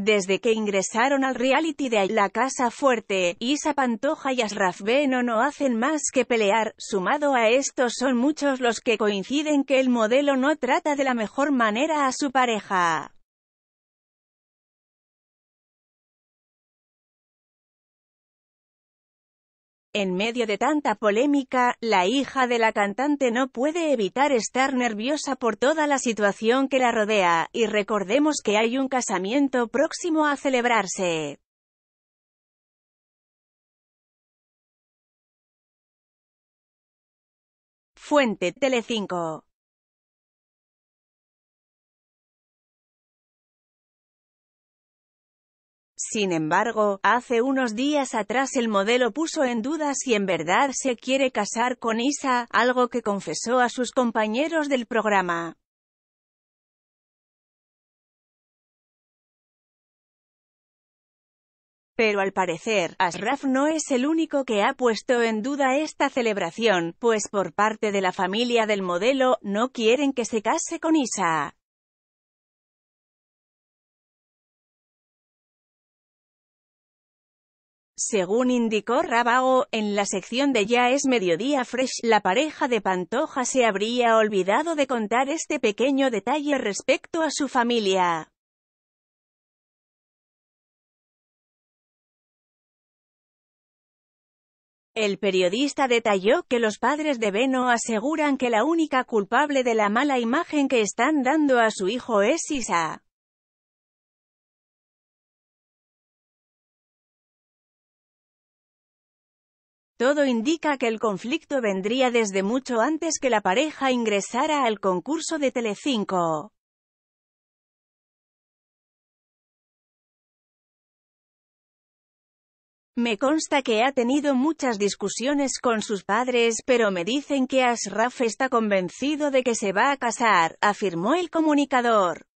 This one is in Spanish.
Desde que ingresaron al reality de La Casa Fuerte, Isa Pantoja y Asraf Beno no hacen más que pelear, sumado a esto son muchos los que coinciden que el modelo no trata de la mejor manera a su pareja. En medio de tanta polémica, la hija de la cantante no puede evitar estar nerviosa por toda la situación que la rodea, y recordemos que hay un casamiento próximo a celebrarse. Fuente Telecinco Sin embargo, hace unos días atrás el modelo puso en duda si en verdad se quiere casar con Isa, algo que confesó a sus compañeros del programa. Pero al parecer, Asraf no es el único que ha puesto en duda esta celebración, pues por parte de la familia del modelo, no quieren que se case con Isa. Según indicó Rabago, en la sección de Ya es Mediodía Fresh, la pareja de Pantoja se habría olvidado de contar este pequeño detalle respecto a su familia. El periodista detalló que los padres de Beno aseguran que la única culpable de la mala imagen que están dando a su hijo es Isa. Todo indica que el conflicto vendría desde mucho antes que la pareja ingresara al concurso de Telecinco. Me consta que ha tenido muchas discusiones con sus padres, pero me dicen que Asraf está convencido de que se va a casar, afirmó el comunicador.